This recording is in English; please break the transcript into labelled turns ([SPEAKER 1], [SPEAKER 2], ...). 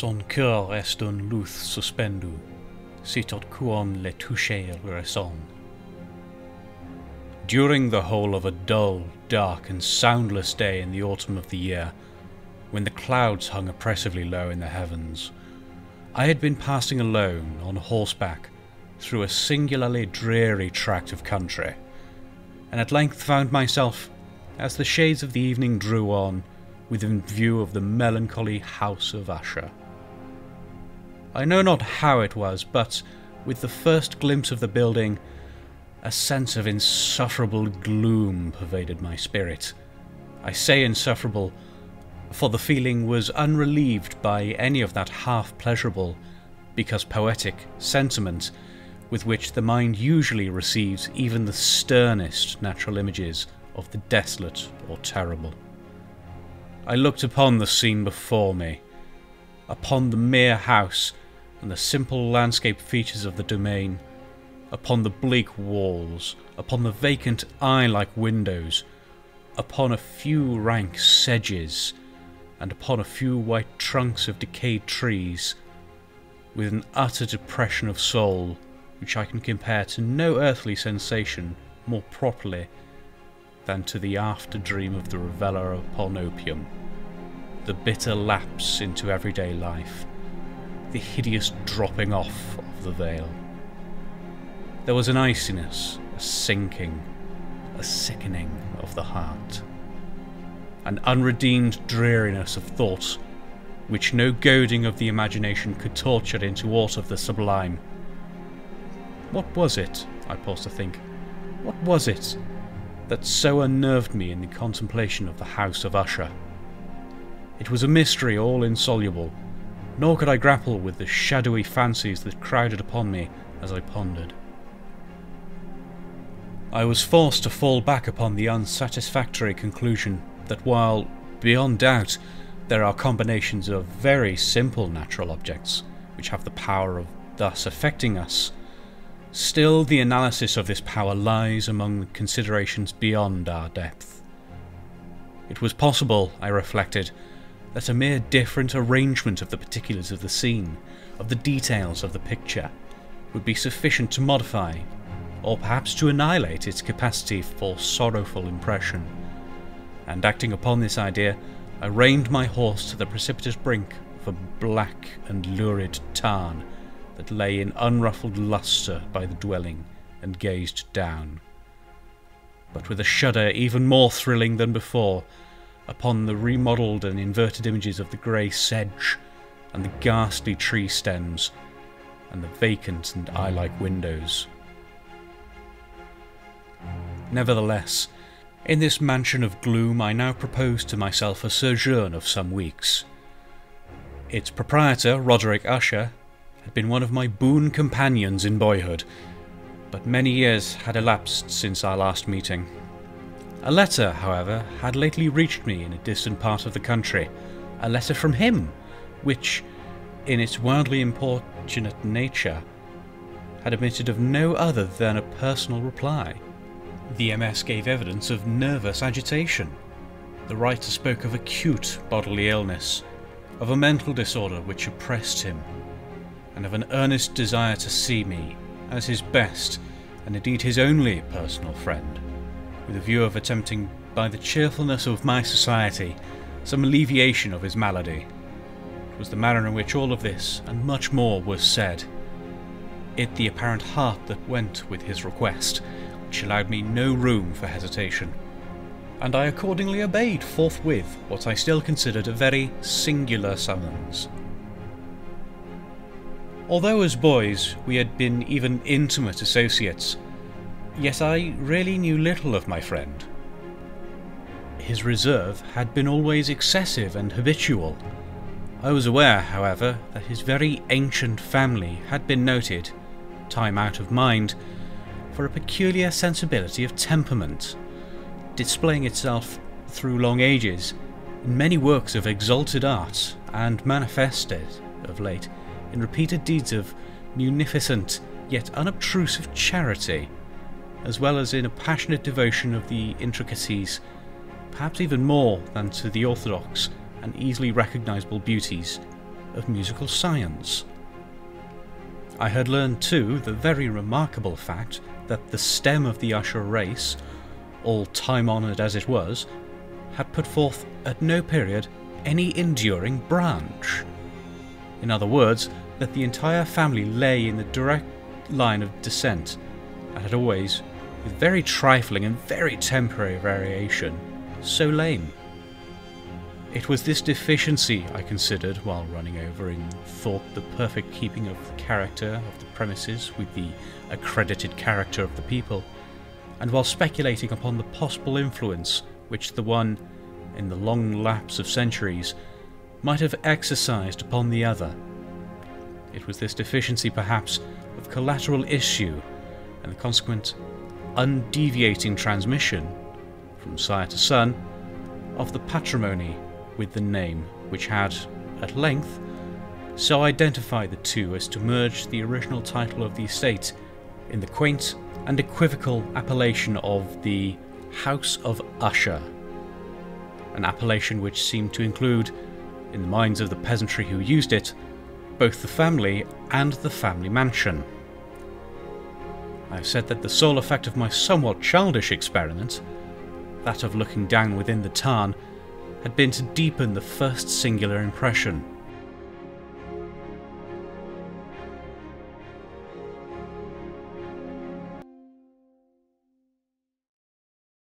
[SPEAKER 1] Son cœur est un luth suspendu, si tot quon le toucher reson. During the whole of a dull, dark, and soundless day in the autumn of the year, when the clouds hung oppressively low in the heavens, I had been passing alone on horseback through a singularly dreary tract of country, and at length found myself, as the shades of the evening drew on, within view of the melancholy house of Usher. I know not how it was, but with the first glimpse of the building, a sense of insufferable gloom pervaded my spirit. I say insufferable, for the feeling was unrelieved by any of that half pleasurable, because poetic, sentiment with which the mind usually receives even the sternest natural images of the desolate or terrible. I looked upon the scene before me, upon the mere house and the simple landscape features of the domain, upon the bleak walls, upon the vacant eye-like windows, upon a few rank sedges, and upon a few white trunks of decayed trees, with an utter depression of soul which I can compare to no earthly sensation more properly than to the after dream of the reveller upon opium, the bitter lapse into everyday life, the hideous dropping off of the veil. There was an iciness, a sinking, a sickening of the heart, an unredeemed dreariness of thought which no goading of the imagination could torture into aught of the sublime. What was it, I paused to think, what was it that so unnerved me in the contemplation of the house of Usher? It was a mystery all insoluble, nor could I grapple with the shadowy fancies that crowded upon me as I pondered. I was forced to fall back upon the unsatisfactory conclusion that while, beyond doubt, there are combinations of very simple natural objects which have the power of thus affecting us, still the analysis of this power lies among considerations beyond our depth. It was possible, I reflected, that a mere different arrangement of the particulars of the scene, of the details of the picture, would be sufficient to modify, or perhaps to annihilate its capacity for sorrowful impression. And acting upon this idea, I reined my horse to the precipitous brink of a black and lurid tarn that lay in unruffled lustre by the dwelling and gazed down. But with a shudder even more thrilling than before, upon the remodelled and inverted images of the grey sedge, and the ghastly tree stems, and the vacant and eye-like windows. Nevertheless, in this mansion of gloom I now propose to myself a sojourn of some weeks. Its proprietor, Roderick Usher, had been one of my boon companions in boyhood, but many years had elapsed since our last meeting. A letter, however, had lately reached me in a distant part of the country, a letter from him, which, in its wildly importunate nature, had admitted of no other than a personal reply. The MS gave evidence of nervous agitation. The writer spoke of acute bodily illness, of a mental disorder which oppressed him, and of an earnest desire to see me as his best and indeed his only personal friend with a view of attempting, by the cheerfulness of my society, some alleviation of his malady. It was the manner in which all of this, and much more, was said. It the apparent heart that went with his request, which allowed me no room for hesitation. And I accordingly obeyed forthwith what I still considered a very singular summons. Although as boys we had been even intimate associates, Yet I really knew little of my friend. His reserve had been always excessive and habitual. I was aware, however, that his very ancient family had been noted, time out of mind, for a peculiar sensibility of temperament, displaying itself through long ages in many works of exalted art and manifested, of late, in repeated deeds of munificent yet unobtrusive charity as well as in a passionate devotion of the intricacies, perhaps even more than to the orthodox and easily recognisable beauties of musical science. I had learned too the very remarkable fact that the stem of the Usher race, all time honoured as it was, had put forth at no period any enduring branch. In other words, that the entire family lay in the direct line of descent, and had always, with very trifling and very temporary variation, so lame. It was this deficiency I considered while running over in thought the perfect keeping of the character of the premises with the accredited character of the people, and while speculating upon the possible influence which the one, in the long lapse of centuries, might have exercised upon the other. It was this deficiency, perhaps, of collateral issue and the consequent undeviating transmission, from sire to son, of the patrimony with the name, which had, at length, so identified the two as to merge the original title of the estate in the quaint and equivocal appellation of the House of Usher, an appellation which seemed to include, in the minds of the peasantry who used it, both the family and the family mansion. I said that the sole effect of my somewhat childish experiment, that of looking down within the tarn, had been to deepen the first singular impression.